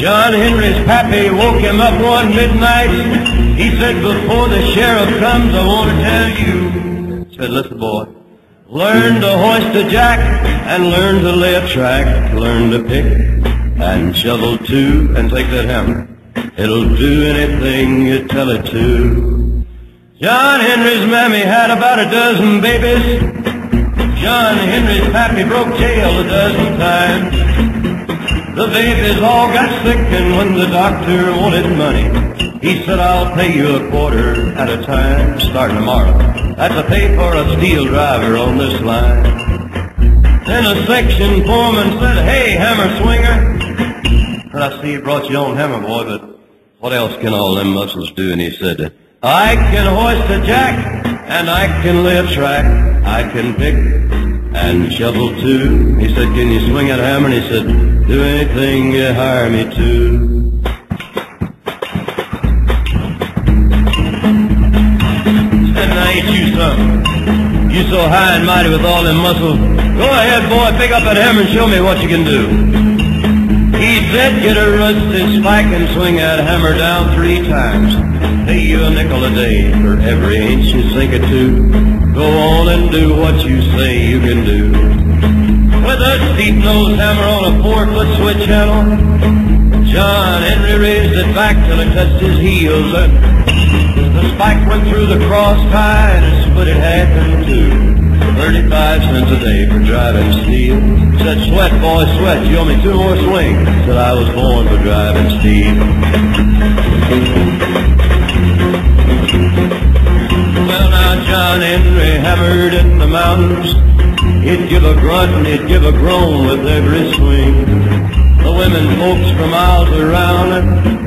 John Henry's pappy woke him up one midnight. He said, before the sheriff comes, I want to tell you. Said, listen, boy. Learn to hoist a jack and learn to lay a track. Learn to pick and shovel too and take that hammer. It'll do anything you tell it to. John Henry's mammy had about a dozen babies. John Henry's pappy broke jail a dozen times. The babies all got sick, and when the doctor wanted money, he said, I'll pay you a quarter at a time, starting tomorrow. That's a pay for a steel driver on this line. Then a section foreman said, hey, hammer swinger. And I see you brought your own hammer, boy, but what else can all them muscles do? And he said, I can hoist a jack, and I can lay a track. I can pick and shovel too. He said, can you swing that hammer? And he said, do anything you hire me to. And I ain't you something. You so high and mighty with all them muscles. Go ahead, boy, pick up that hammer and show me what you can do. Said, get a rusty spike and swing that hammer down three times. Pay you a nickel a day for every inch you sink it to. Go on and do what you say you can do. With a steep-nosed hammer on a four-foot switch handle, John Henry raised it back till it touched his heels. And the spike went through the cross tie and it split it half cents a day for driving steel. Said, sweat, boy, sweat. You owe me two more swings. Said I was born for driving steel. Well, now John Henry hammered in the mountains. He'd give a grunt and he'd give a groan with every swing. The women folks for miles around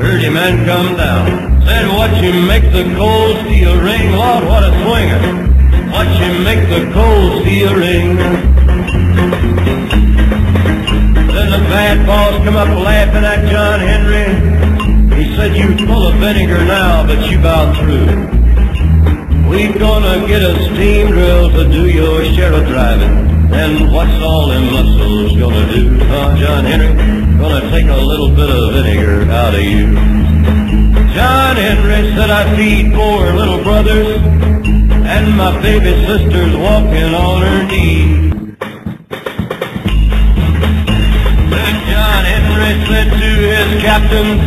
heard him and come down. Said, what you make the cold steel ring? Lord, what a swinger. Watch him make the cold steel ring. Then the bad boss come up laughing at John Henry. He said, you full of vinegar now, but you bout through. We're gonna get a steam drill to do your share of driving. Then what's all them muscles gonna do? Huh, John Henry? Gonna take a little bit of vinegar out of you. John Henry said I feed four little brothers and my baby sister's walking on her knees. Then John Henry said to his captain,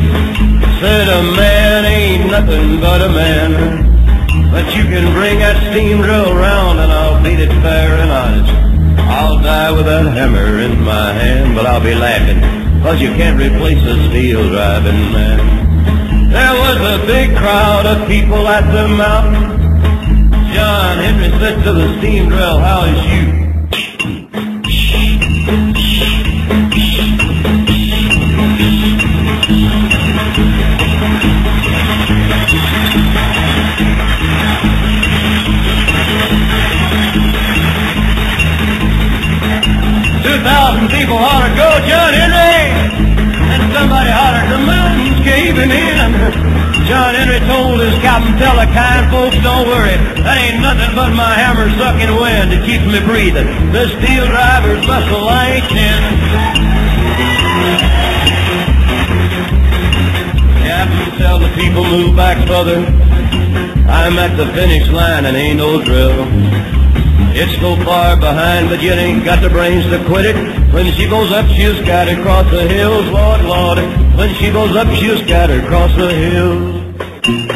said a man ain't nothing but a man. But you can bring that steam drill round and I'll beat it fair and honest. I'll die with that hammer in my hand, but I'll be laughing, cause you can't replace a steel driving man. There was a big crowd of people at the mountain. John Henry said to the steam drill, how is you? People hollered, go John Henry! And somebody caving in. John Henry told his captain, tell the kind folks, don't worry. That ain't nothing but my hammer sucking wind that keeps me breathing. The steel driver's muscle in. Captain, tell the people move back further. I'm at the finish line and ain't no drill. It's so far behind, but you ain't got the brains to quit it. When she goes up, she'll scatter across the hills, Lord, Lord. When she goes up, she'll scatter across the hills. Thank you.